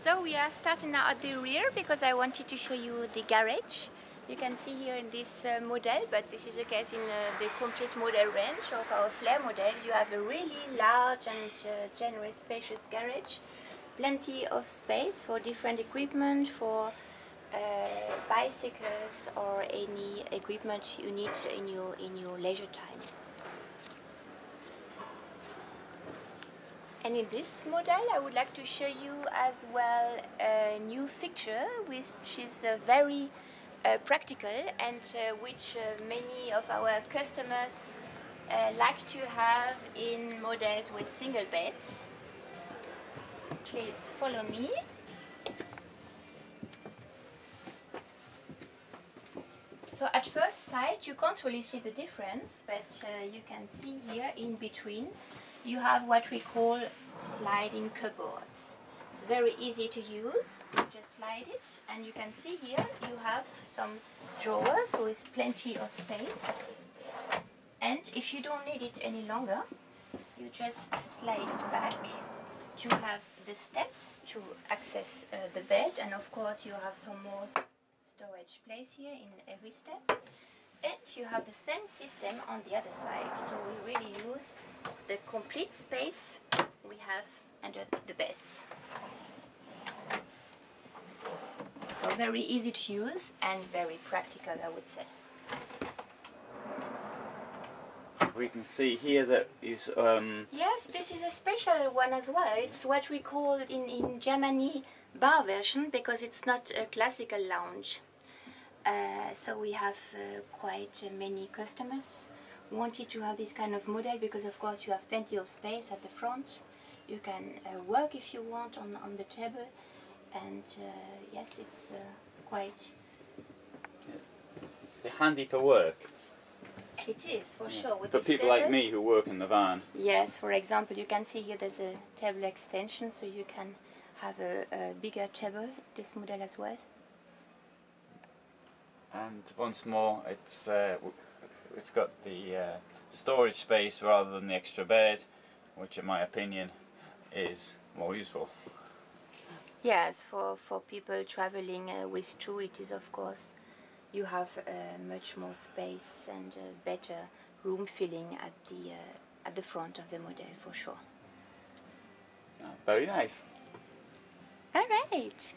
So we are starting now at the rear because I wanted to show you the garage. You can see here in this uh, model, but this is the case in uh, the complete model range of our Flair models. You have a really large and uh, generous spacious garage. Plenty of space for different equipment, for uh, bicycles or any equipment you need in your, in your leisure time. And in this model I would like to show you as well a new feature which is uh, very uh, practical and uh, which uh, many of our customers uh, like to have in models with single beds. Please follow me. So at first sight you can't really see the difference but uh, you can see here in between you have what we call sliding cupboards. It's very easy to use. You just slide it and you can see here you have some drawers with plenty of space. And if you don't need it any longer, you just slide it back to have the steps to access uh, the bed and of course you have some more storage place here in every step and you have the same system on the other side. So we really use the complete space we have under the beds. So very easy to use and very practical I would say. We can see here that is um, yes this is a special one as well. It's what we call in in Germany bar version because it's not a classical lounge uh, so we have uh, quite uh, many customers wanted to have this kind of model because of course you have plenty of space at the front. You can uh, work if you want on, on the table. And uh, yes it's quite it's, it's handy for work. It is for yes. sure. With for people table. like me who work in the van. Yes for example you can see here there's a table extension so you can have a, a bigger table this model as well and once more it's uh, it's got the uh, storage space rather than the extra bed which in my opinion is more useful. Yes for for people traveling uh, with two it is of course you have uh, much more space and uh, better room filling at the uh, at the front of the model for sure. Oh, very nice. All right